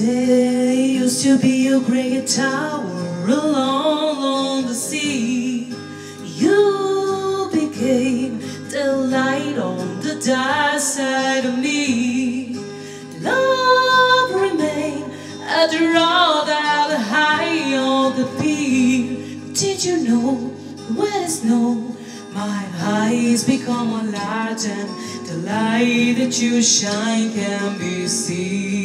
There used to be a great tower along on the sea. You became the light on the dark side of me. Love remained after all that high on the peak. Did you know when it's snow? My eyes become large and the light that you shine can be seen.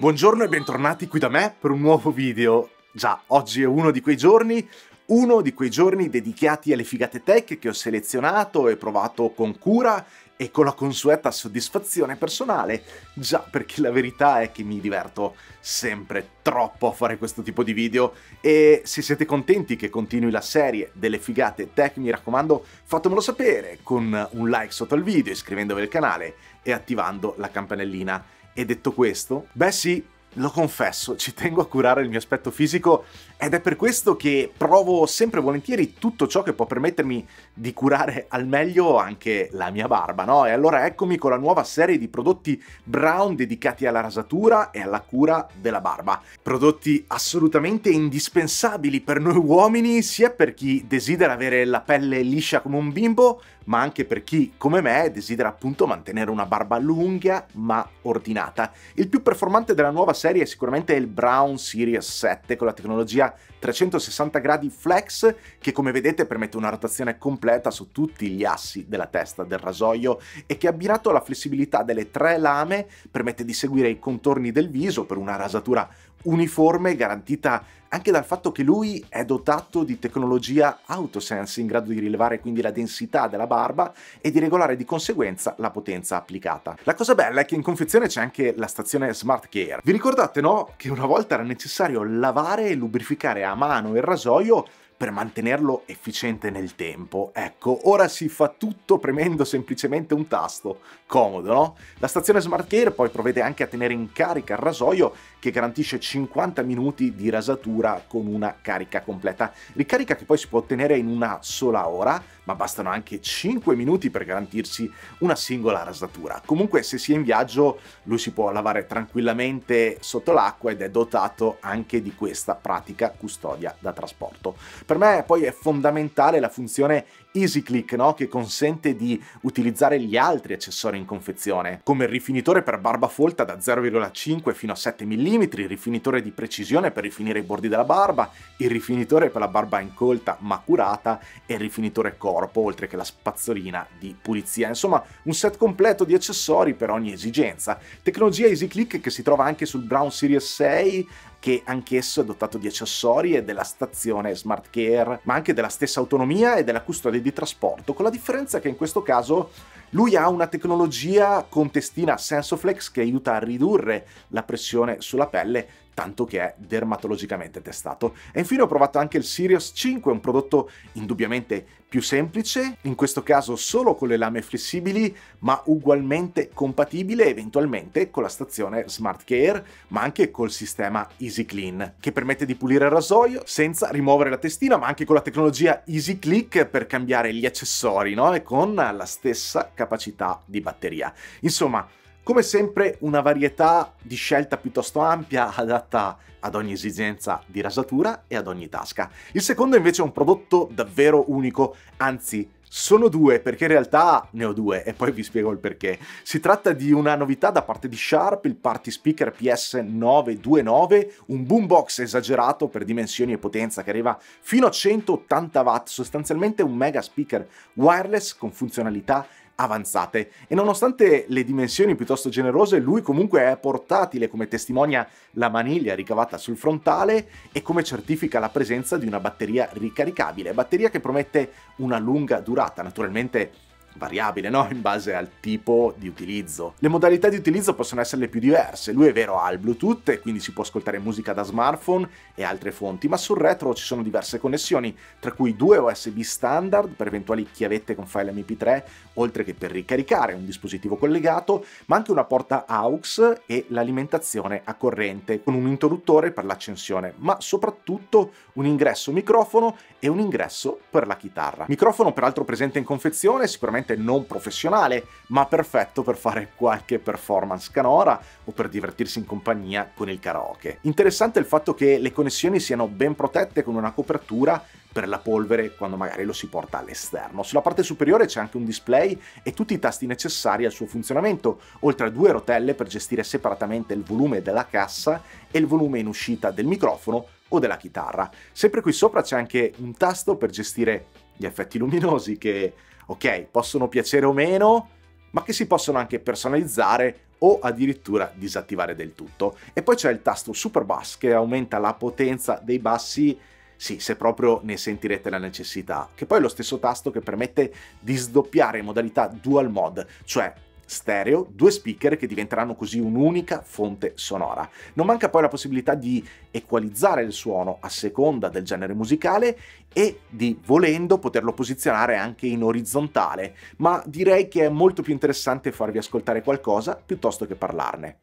Buongiorno e bentornati qui da me per un nuovo video. Già, oggi è uno di quei giorni, uno di quei giorni dedicati alle figate tech che ho selezionato e provato con cura e con la consueta soddisfazione personale, già perché la verità è che mi diverto sempre troppo a fare questo tipo di video. E se siete contenti che continui la serie delle figate tech mi raccomando fatemelo sapere con un like sotto al video, iscrivendovi al canale e attivando la campanellina. E detto questo, beh sì, lo confesso, ci tengo a curare il mio aspetto fisico ed è per questo che provo sempre volentieri tutto ciò che può permettermi di curare al meglio anche la mia barba, no? E allora eccomi con la nuova serie di prodotti Brown dedicati alla rasatura e alla cura della barba. Prodotti assolutamente indispensabili per noi uomini, sia per chi desidera avere la pelle liscia come un bimbo, ma anche per chi, come me, desidera appunto mantenere una barba lunga ma ordinata. Il più performante della nuova serie è sicuramente il Brown Series 7 con la tecnologia 360 gradi flex che come vedete permette una rotazione completa su tutti gli assi della testa del rasoio e che abbinato alla flessibilità delle tre lame permette di seguire i contorni del viso per una rasatura uniforme garantita anche dal fatto che lui è dotato di tecnologia autosense in grado di rilevare quindi la densità della barba e di regolare di conseguenza la potenza applicata. La cosa bella è che in confezione c'è anche la stazione Smart Care. Vi ricordate no? Che una volta era necessario lavare e lubrificare a mano il rasoio per mantenerlo efficiente nel tempo. Ecco, ora si fa tutto premendo semplicemente un tasto. Comodo, no? La stazione Smart Care poi provvede anche a tenere in carica il rasoio che garantisce 50 minuti di rasatura con una carica completa. Ricarica che poi si può ottenere in una sola ora, ma bastano anche 5 minuti per garantirsi una singola rasatura. Comunque se si è in viaggio lui si può lavare tranquillamente sotto l'acqua ed è dotato anche di questa pratica custodia da trasporto. Per me poi è fondamentale la funzione Easy Click, no? che consente di utilizzare gli altri accessori in confezione, come il rifinitore per barba folta da 0,5 fino a 7 mm, il rifinitore di precisione per rifinire i bordi della barba, il rifinitore per la barba incolta ma curata e il rifinitore corpo, oltre che la spazzolina di pulizia. Insomma, un set completo di accessori per ogni esigenza. Tecnologia Easy Click che si trova anche sul Brown Series 6 che anch'esso è dotato di accessori e della stazione Smart Care, ma anche della stessa autonomia e della custodia di trasporto, con la differenza che in questo caso lui ha una tecnologia con testina Sensoflex che aiuta a ridurre la pressione sulla pelle tanto che è dermatologicamente testato. E infine ho provato anche il Sirius 5, un prodotto indubbiamente più semplice, in questo caso solo con le lame flessibili, ma ugualmente compatibile eventualmente con la stazione Smart Care, ma anche col sistema Easy Clean, che permette di pulire il rasoio senza rimuovere la testina, ma anche con la tecnologia Easy Click per cambiare gli accessori, no? E con la stessa capacità di batteria. Insomma, come sempre una varietà di scelta piuttosto ampia, adatta ad ogni esigenza di rasatura e ad ogni tasca. Il secondo invece è un prodotto davvero unico, anzi sono due perché in realtà ne ho due e poi vi spiego il perché. Si tratta di una novità da parte di Sharp, il Party Speaker PS929, un boombox esagerato per dimensioni e potenza che arriva fino a 180 watt, sostanzialmente un mega speaker wireless con funzionalità avanzate. E nonostante le dimensioni piuttosto generose lui comunque è portatile come testimonia la maniglia ricavata sul frontale e come certifica la presenza di una batteria ricaricabile, batteria che promette una lunga durata, naturalmente variabile, no? In base al tipo di utilizzo. Le modalità di utilizzo possono essere le più diverse. Lui è vero, ha il Bluetooth e quindi si può ascoltare musica da smartphone e altre fonti, ma sul retro ci sono diverse connessioni, tra cui due USB standard per eventuali chiavette con file MP3, oltre che per ricaricare un dispositivo collegato, ma anche una porta AUX e l'alimentazione a corrente, con un interruttore per l'accensione, ma soprattutto un ingresso microfono e un ingresso per la chitarra. Microfono peraltro presente in confezione, sicuramente non professionale, ma perfetto per fare qualche performance canora o per divertirsi in compagnia con il karaoke. Interessante il fatto che le connessioni siano ben protette con una copertura per la polvere quando magari lo si porta all'esterno. Sulla parte superiore c'è anche un display e tutti i tasti necessari al suo funzionamento, oltre a due rotelle per gestire separatamente il volume della cassa e il volume in uscita del microfono o della chitarra. Sempre qui sopra c'è anche un tasto per gestire gli effetti luminosi che, ok, possono piacere o meno, ma che si possono anche personalizzare o addirittura disattivare del tutto. E poi c'è il tasto Super Bass che aumenta la potenza dei bassi sì, se proprio ne sentirete la necessità, che poi è lo stesso tasto che permette di sdoppiare in modalità dual mod, cioè stereo, due speaker che diventeranno così un'unica fonte sonora. Non manca poi la possibilità di equalizzare il suono a seconda del genere musicale e di, volendo, poterlo posizionare anche in orizzontale, ma direi che è molto più interessante farvi ascoltare qualcosa piuttosto che parlarne.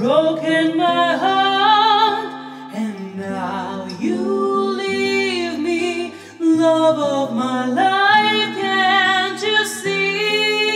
Broken my heart, and now you leave me, love of my life. Can't you see?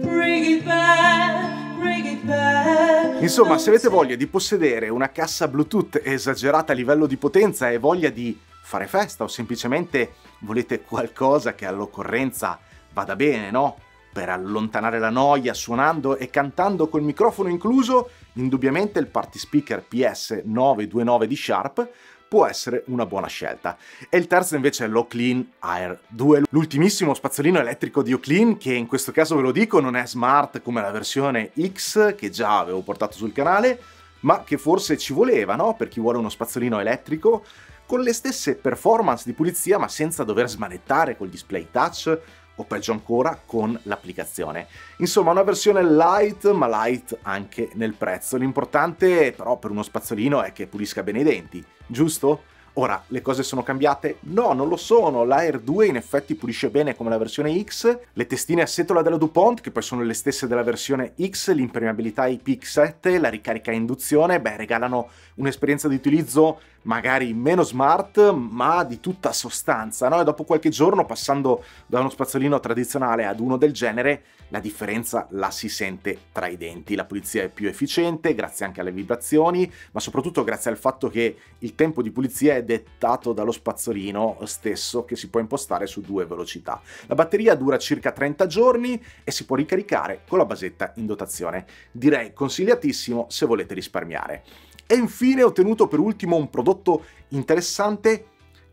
Bring it back, bring it back. Insomma, se avete voglia di possedere una cassa Bluetooth esagerata a livello di potenza e voglia di fare festa o semplicemente volete qualcosa che all'occorrenza vada bene, no? Per allontanare la noia suonando e cantando col microfono incluso, indubbiamente il party speaker PS929 di Sharp può essere una buona scelta. E il terzo invece è l'Oclean Air 2, l'ultimissimo spazzolino elettrico di Oclean che in questo caso ve lo dico non è smart come la versione X che già avevo portato sul canale, ma che forse ci voleva, no? Per chi vuole uno spazzolino elettrico con le stesse performance di pulizia ma senza dover smanettare col display touch o peggio ancora con l'applicazione. Insomma una versione light ma light anche nel prezzo. L'importante però per uno spazzolino è che pulisca bene i denti, giusto? Ora, le cose sono cambiate? No, non lo sono. La Air 2 in effetti pulisce bene come la versione X. Le testine a setola della DuPont, che poi sono le stesse della versione X, l'impermeabilità IP7, la ricarica a induzione, beh, regalano un'esperienza di utilizzo magari meno smart, ma di tutta sostanza, no? E dopo qualche giorno, passando da uno spazzolino tradizionale ad uno del genere, la differenza la si sente tra i denti. La pulizia è più efficiente, grazie anche alle vibrazioni, ma soprattutto grazie al fatto che il tempo di pulizia è dettato dallo spazzolino stesso che si può impostare su due velocità. La batteria dura circa 30 giorni e si può ricaricare con la basetta in dotazione. Direi consigliatissimo se volete risparmiare. E infine ho ottenuto per ultimo un prodotto interessante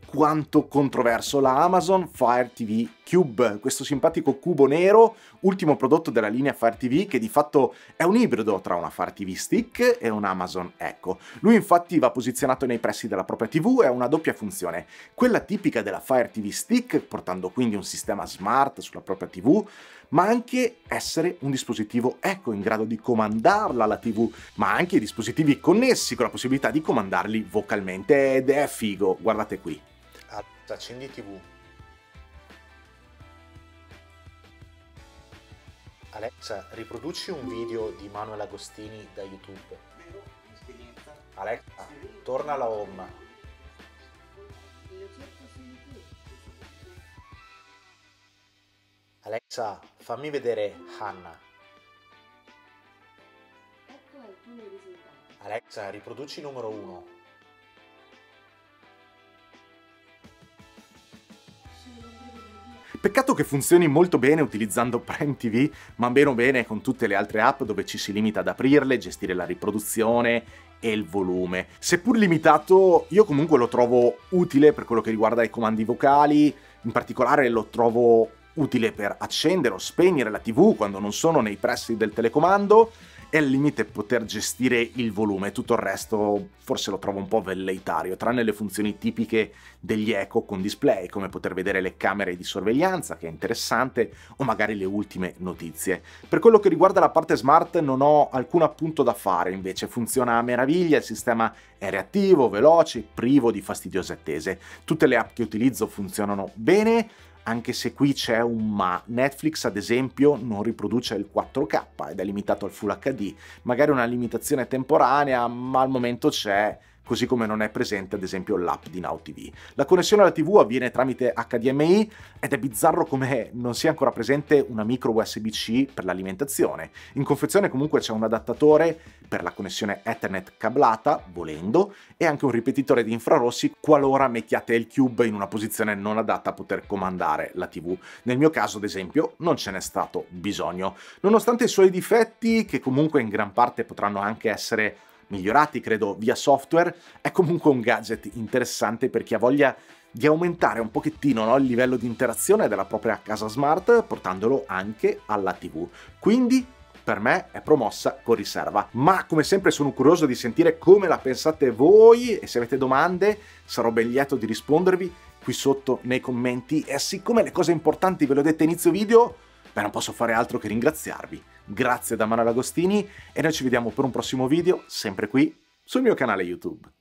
quanto controverso, la Amazon Fire TV Cube, questo simpatico cubo nero, ultimo prodotto della linea Fire TV che di fatto è un ibrido tra una Fire TV Stick e un Amazon Echo. Lui infatti va posizionato nei pressi della propria TV e ha una doppia funzione, quella tipica della Fire TV Stick, portando quindi un sistema smart sulla propria TV, ma anche essere un dispositivo Echo in grado di comandarla la TV, ma anche i dispositivi connessi con la possibilità di comandarli vocalmente ed è figo, guardate qui. Accendi TV. Alexa, riproduci un video di Manuel Agostini da YouTube. Alexa, torna alla home. Alexa, fammi vedere Hannah. Alexa, riproduci numero 1. Peccato che funzioni molto bene utilizzando Prime TV, ma meno bene con tutte le altre app dove ci si limita ad aprirle, gestire la riproduzione e il volume. Seppur limitato, io comunque lo trovo utile per quello che riguarda i comandi vocali, in particolare lo trovo utile per accendere o spegnere la TV quando non sono nei pressi del telecomando, e al limite poter gestire il volume, tutto il resto forse lo trovo un po' velleitario, tranne le funzioni tipiche degli Echo con display, come poter vedere le camere di sorveglianza, che è interessante, o magari le ultime notizie. Per quello che riguarda la parte smart non ho alcun appunto da fare, invece funziona a meraviglia, il sistema è reattivo, veloce, privo di fastidiose attese. Tutte le app che utilizzo funzionano bene, anche se qui c'è un ma. Netflix, ad esempio, non riproduce il 4K ed è limitato al Full HD. Magari una limitazione temporanea, ma al momento c'è così come non è presente ad esempio l'app di Now TV. La connessione alla TV avviene tramite HDMI ed è bizzarro come non sia ancora presente una micro USB-C per l'alimentazione. In confezione comunque c'è un adattatore per la connessione Ethernet cablata, volendo, e anche un ripetitore di infrarossi qualora mettiate il cube in una posizione non adatta a poter comandare la TV. Nel mio caso, ad esempio, non ce n'è stato bisogno. Nonostante i suoi difetti, che comunque in gran parte potranno anche essere migliorati credo via software, è comunque un gadget interessante per chi ha voglia di aumentare un pochettino no, il livello di interazione della propria casa smart portandolo anche alla TV. Quindi per me è promossa con riserva. Ma come sempre sono curioso di sentire come la pensate voi e se avete domande sarò ben lieto di rispondervi qui sotto nei commenti e siccome le cose importanti ve le ho dette inizio video Beh, non posso fare altro che ringraziarvi. Grazie da Manuel Agostini e noi ci vediamo per un prossimo video, sempre qui sul mio canale YouTube.